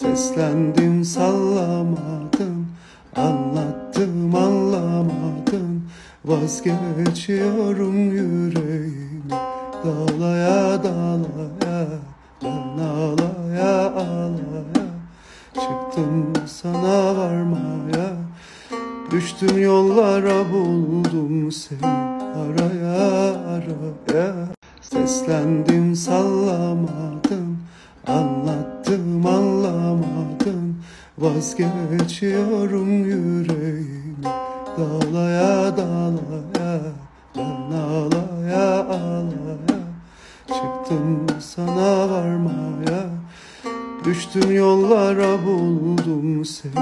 Seslendim sallamadım. Anlattım anlamadın Vazgeçiyorum yüreğimi Dağlaya dağlaya Ben ağlaya ağlaya. Çıktım sana varmaya. Düştüm yollara buldum seni Araya araya. Seslendim sallamadım. Anlattım Vazgeçiyorum yüreğimi Dağlaya dağlaya Ben ağlaya ağlaya. Çıktım sana varmaya. Düştüm yollara buldum seni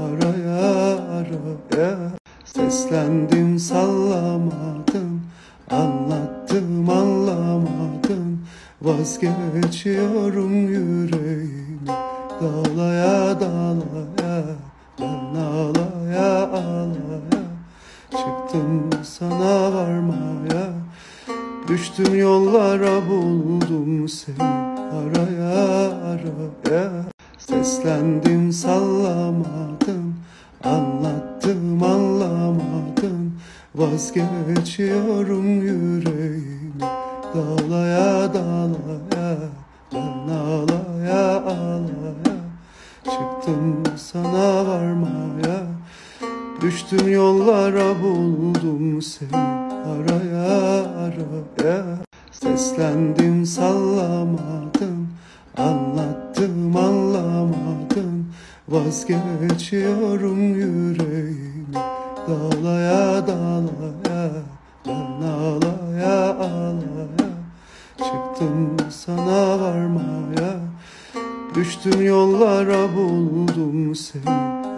Araya araya. Seslendim sallamadım. Anlattım anlamadın Vazgeçiyorum yüreğimi Dağlaya dağlaya Ben ağlaya ağlaya Çıktım sana varmaya. Düştüm yollara buldum seni Araya araya. Seslendim sallamadım Anlattım anlamadın Vazgeçiyorum yüreğimi Dağlaya dağlaya Ben ağlaya Çıktım sana varmaya Düştüm yollara buldum seni Araya araya. Seslendim sallamadım Anlattım anlamadın Vazgeçiyorum yüreğimi Dağlaya dağlaya Ben ağlaya ağlaya. Çıktım sana varmaya Düştüm yollara buldum seni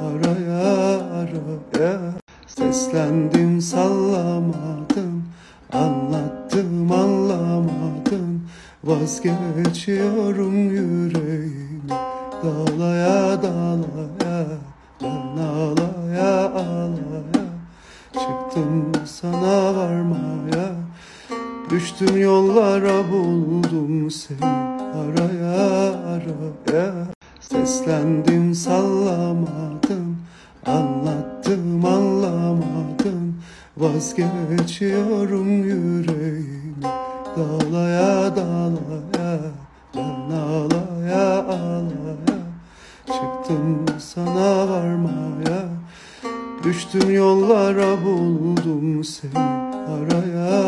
Araya araya Seslendim sallamadım Anlattım anlamadın Vazgeçiyorum yüreğimi Dağlaya dağlaya Ben ağlaya ağlaya. Çıktım sana varmaya Düştüm yollara buldum seni Araya araya Seslendim sallamadım Anlattım anlamadın Vazgeçiyorum yüreğimi Dağlaya dağlaya Ben ağlaya ağlaya. Çıktım sana varmaya Düştüm yollara buldum seni Araya